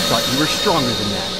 I thought you were stronger than that.